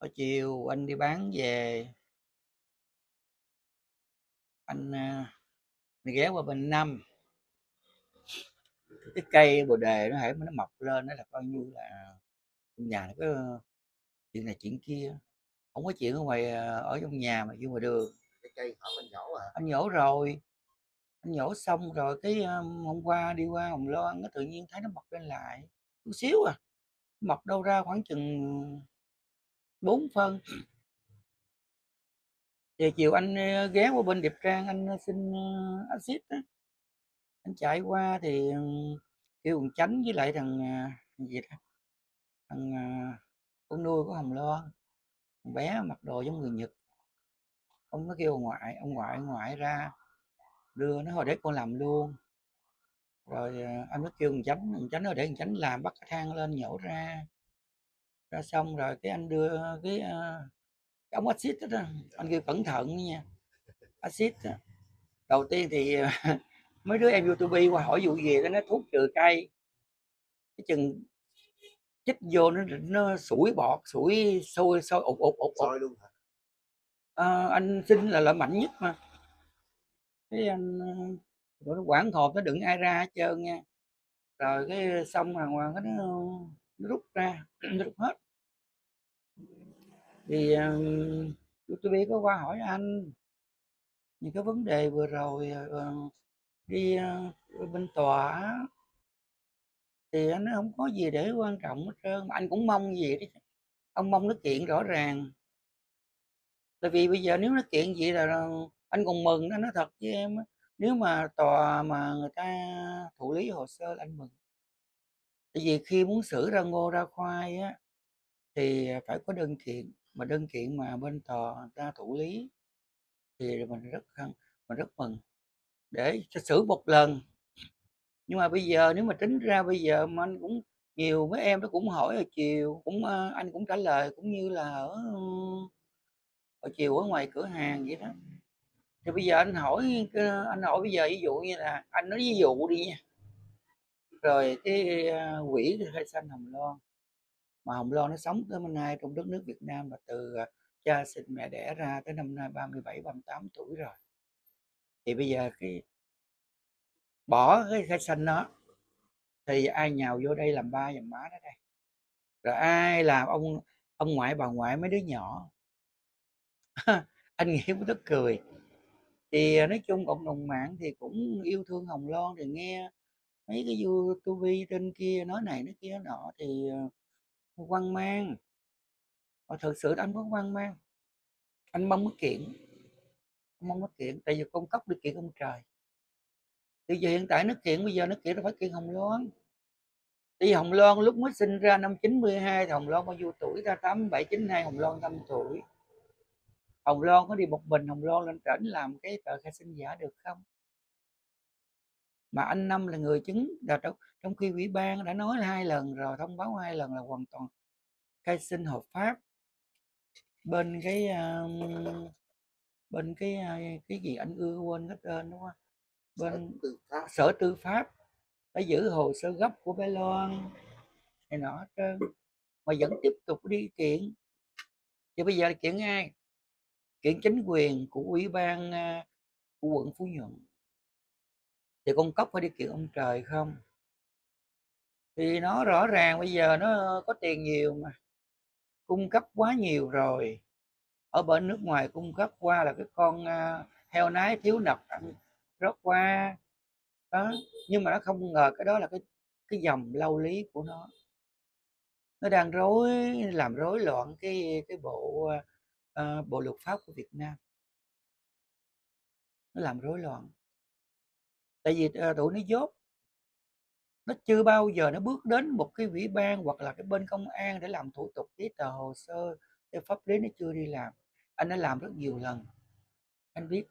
Hồi chiều anh đi bán về anh, a, anh ghé qua bên Nam. Cái cây bồ đề nó mà nó mọc lên á là coi như là trong nhà nó có chuyện này chuyện kia, hổng có chuyện ở ngoài, ờ, ở trong nhà mà vô ngoài đường. Cái cây hổm anh nhổ hả? Anh nhổ rồi, anh nhổ xong rồi cái, ơ, hôm qua đi qua Hồng Loan á, tự nhiên thấy nó mọc lên lại, chút xíu à, mọc đâu ra khoảng chừng 4 phân. Thì chiều anh, ơ, ghé qua bên Điệp Trang anh, ơ, xin, ơ, axit á. Anh chạy qua thì, ừm, kêu thằng Chánh với lại thằng, gì ta, thằng, con nuôi của Hồng Loan, thằng bé mặc đồ giống người Nhật. Ông nó kêu ông ngoại, ông ngoại ông ngoại ra đưa nó "Thôi để con làm luôn." Rồi, anh mới kêu thằng Chánh, thằng Chánh nói để thằng Chánh làm, bắt thang lên nhổ ra. Ra xong rồi cái anh đưa cái, a, cái ống axit đó đó, anh kêu cẩn thận đó nha, axit. Đầu tiên thì, à, mấy đứa em YouTube qua hỏi vụ gì, tao nói thuốc trừ cay. Cái chừng chích vô nó nó sủi bọt, sủi sôi sôi ụt, ụt, ụt. Sôi luôn hả? Ờ, anh xin là loại mạnh nhất mà. Cái anh, rồi nó hoảng hồn nó đừng ai ra hết trơn nha. Rồi cái xong đàng hoàng cái nó nó rút ra, nó rút hết. Thì, tôi biết có qua hỏi anh những cái vấn đề vừa rồi, uh, đi, uh, bên tòa. Thì anh nói không có gì để quan trọng hết trơn, mà anh cũng mong gì đó, ông mong nó kiện rõ ràng. Tại vì bây giờ nếu nó kiện vậy là ờ, anh còn mừng, anh nói thật với em nếu mà tòa mà người ta thụ lý hồ sơ là anh mừng. Tại vì khi muốn xử ra ngô ra khoai á, thì, à, phải có đơn kiện, mà đơn kiện mà bên tòa ta thụ lý thì mình rất mình rất mừng để xử một lần. Nhưng mà bây giờ nếu mà tính ra bây giờ mà anh cũng nhiều mấy em nó cũng hỏi hồi chiều, cũng, anh cũng trả lời cũng như là ở, hồi chiều ở ngoài cửa hàng vậy đó. Thì bây giờ anh hỏi, anh hỏi bây giờ ví dụ như là anh nói ví dụ đi nha. Rồi cái, quỷ quỹ xanh Hồng Loan, mà Hồng Loan nó sống tới hôm nay trong đất nước Việt Nam là từ, à, cha sinh mẹ đẻ ra tới năm nay 37, 38 tuổi rồi. Thì bây giờ cái bỏ cái khai xanh đó, thì ai nhào vô đây làm ba làm má đó đây? Rồi ai làm ông ông ngoại, bà ngoại, mấy đứa nhỏ? Anh nghĩ cũng tức cười. Thì, à, nói chung cộng đồng mạng thì cũng yêu thương Hồng Loan, thì nghe mấy cái YouTube trên kia nói này nói kia nọ thì, à, hoang mang. Mà thực sự anh có hoang mang. Anh mong nó kiện. Anh mong nó kiện, tại vì con cóc đi kiện ông trời. Thì giờ hiện tại nó kiện, bây giờ nó kiện nó phải kiện Hồng Loan. thì Hồng Loan lúc mới sinh ra năm 92 thì Hồng Loan bao nhiêu tuổi ta? 87, 92 Hồng Loan 5 tuổi. Hồng Loan có đi một mình Hồng Loan lên trển làm cái tờ khai sinh giả được không? Mà anh Năm là người chứng là trong trong khi ủy ban đã nói 2 lần rồi, thông báo 2 lần là hoàn toàn khai sinh hợp pháp. Bên cái, a, bên cái, a, cái gì anh ưa quên cái tên quá, Sở bên Tư pháp. Sở Tư pháp đã giữ hồ sơ gốc của bé Loan này nọ hết trơn, mà vẫn tiếp tục đi kiện. Thì bây giờ kiện ai? Kiện chính quyền của ủy ban, a, của quận Phú Nhuận. Thì con cóc phải đi kiện ông trời không? Thì nó rõ ràng bây giờ nó có tiền nhiều mà, cung cấp quá nhiều rồi. Ở bên nước ngoài cung cấp qua là cái con, à, heo nái thiếu nập ăn qua. Đó, nhưng mà nó không ngờ cái đó là cái cái dòng lâu lý của nó. Nó đang rối làm rối loạn cái cái bộ, uh, bộ luật pháp của Việt Nam. Nó làm rối loạn. Tại vì, ờ, tụi nó dốt. Nó chưa bao giờ nó bước đến một cái ủy ban hoặc là cái bên công an để làm thủ tục giấy tờ hồ sơ theo pháp lý nó chưa đi làm. Anh đã làm rất nhiều lần, anh biết.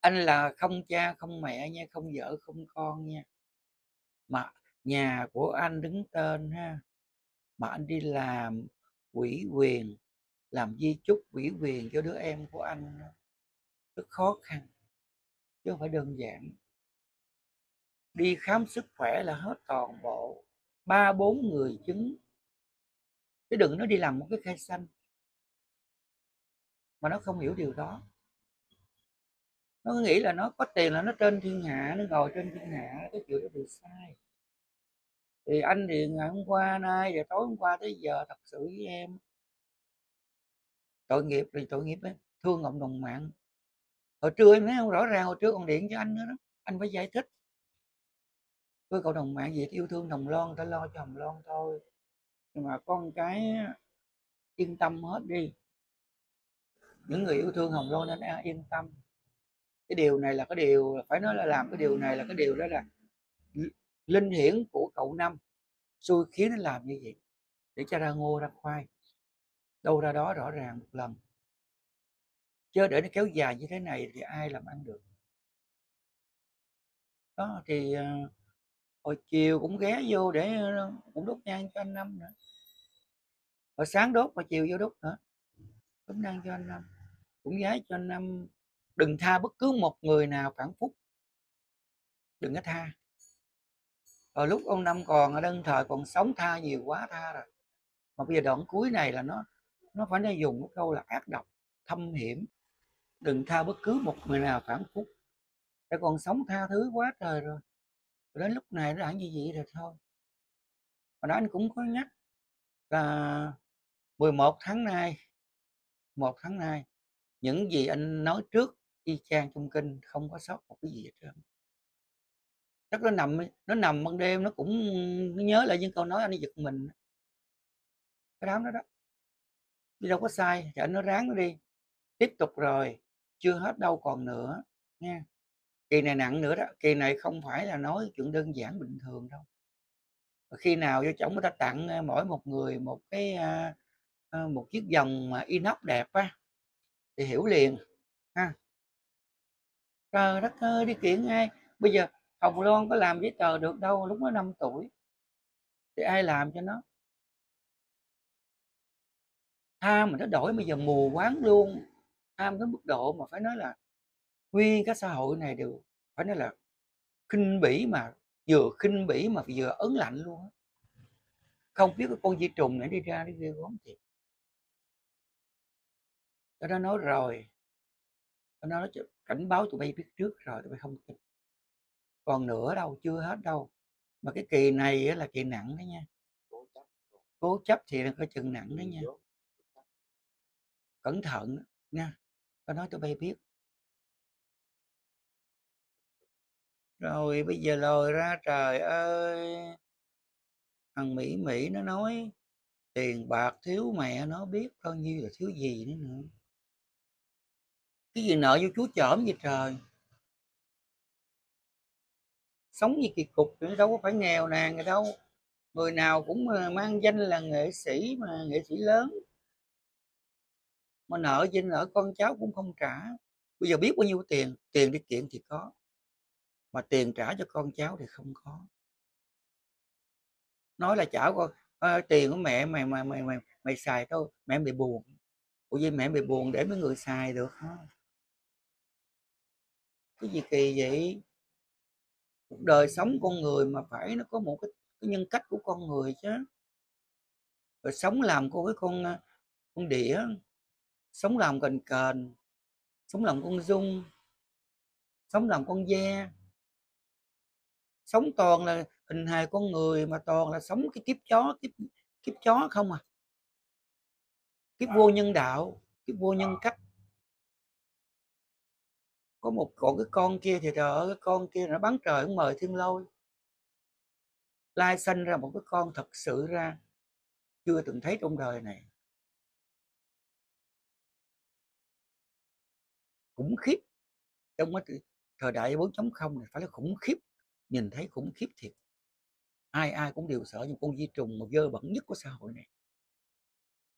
Anh là không cha không mẹ nha, không vợ không con nha. Mà nhà của anh đứng tên ha, mà anh đi làm quỹ quyền, làm di chúc quỹ quyền cho đứa em của anh rất khó khăn, chứ không phải đơn giản. Đi khám sức khỏe là hết toàn bộ 3, 4 người chứng. chứ đừng nó đi làm một cái cây xanh mà nó không hiểu điều đó nó nghĩ là nó có tiền là nó trên thiên hạ nó ngồi trên thiên hạ cái chuyện đó bị sai thì anh thì ngày hôm qua nay và tối hôm qua tới giờ thật sự với em tội nghiệp thì tội nghiệp ấy. thương cộng đồng mạng hồi trưa em thấy không rõ ràng hồi trưa còn điện cho anh nữa đó anh phải giải thích. Với cộng đồng mạng gì yêu thương hồng loan ta lo cho hồng loan thôi. Nhưng mà con cái yên tâm hết đi. Những người yêu thương hồng loan nên à, yên tâm. Cái điều này là cái điều phải nói là làm cái điều này là cái điều đó là linh hiển của cậu năm. Xui khiến nó làm như vậy để cho ra ngô ra khoai. Đâu ra đó rõ ràng một lần chứ để nó kéo dài như thế này thì ai làm ăn được? Đó, thì ờ, hồi chiều cũng ghé vô để ờ, cũng đốt nhang cho anh năm nữa. Hồi sáng đốt mà chiều vô đốt nữa. Đốt nhang cho anh năm. Cũng gái cho anh năm. Đừng tha bất cứ một người nào phản phúc. Đừng có tha. Rồi lúc ông năm còn ở đơn thời còn sống tha nhiều quá tha rồi. Mà bây giờ đoạn cuối này là nó nó phải nó dùng cái câu là ác độc, thâm hiểm đừng tha bất cứ một người nào phản phúc Đã còn sống tha thứ quá trời rồi. Đến lúc này nó đã như vậy rồi thôi. Mà đó anh cũng có nhắc là 11 tháng nay, một tháng nay, những gì anh nói trước y chang trong kinh không có sót một cái gì hết trơn. Chắc nó nằm nó nằm ban đêm, nó cũng nhớ lại những câu nói anh giật mình. Cái đám đó đó. Đi đâu có sai thì anh nó ráng nó đi. Tiếp tục rồi chưa hết đâu còn nữa, nha. Kỳ này nặng nữa đó, kỳ này không phải là nói chuyện đơn giản bình thường đâu. Khi nào vô chồng người ta tặng ờ, mỗi một người một cái ờ, một chiếc vòng mà inox đẹp á, thì hiểu liền, ha. Trời đất ơi, đi kiện ai? Bây giờ hồng loan có làm giấy tờ được đâu, lúc nó 5 tuổi. Thì ai làm cho nó? Tha mà nó đổi, bây giờ mù quáng luôn tham tới mức độ mà phải nói là nguyên cái xã hội này đều phải nói là khinh bỉ mà vừa khinh bỉ mà vừa ấn lạnh luôn không biết cái con di trùng này đi ra đi ghê gớm thiệt. Tôi đã nói rồi. Tôi nói cảnh báo tụi bay biết trước rồi tụi bay không tin. Còn nữa đâu chưa hết đâu. Mà cái kỳ này là kỳ nặng đó nha. Cố chấp thì là có chừng nặng đó nha. cẩn thận nha có nói tụi bay biết. Rồi, bây giờ lòi ra, trời ơi! Thằng mỹ mỹ nó nói, tiền bạc thiếu mẹ nó biết bao nhiêu là thiếu gì nữa nữa. Cái gì nợ vô chúa chởm vậy trời? Sống như kỳ cục thì đâu có phải nghèo nàn đâu. Người nào cũng ờ, mang danh là nghệ sĩ mà nghệ sĩ lớn mà nợ dinh nợ con cháu cũng không trả. Bây giờ biết bao nhiêu tiền tiền đi kiện thì có. Mà tiền trả cho con cháu thì không có. Nói là trả con à, tiền của mẹ mày mày mày mày mày xài thôi mẹ bị buồn. Ủa vậy mẹ bị buồn để mấy người xài được hả? Cái gì kỳ vậy? Cuộc đời sống con người mà phải nó có một cái, cái nhân cách của con người chứ. Rồi sống làm cô cái con ờ, con đĩa sống làm cành cền, sống làm con dung, sống làm con ve sống toàn là hình hài con người mà toàn là sống cái kiếp chó, kiếp kiếp chó không à. Kiếp vô nhân đạo, kiếp vô nhân cách. Có một còn cái con kia thì trời ơi, cái con kia nó bắn trời cũng mời thiên lôi. Lai sanh ra một cái con thật sự ra, chưa từng thấy trong đời này. Khủng khiếp. Trong cái thời đại 4.0 này phải là khủng khiếp, nhìn thấy khủng khiếp thiệt. Ai ai cũng đều sợ những con vi trùng mà dơ bẩn nhất của xã hội này.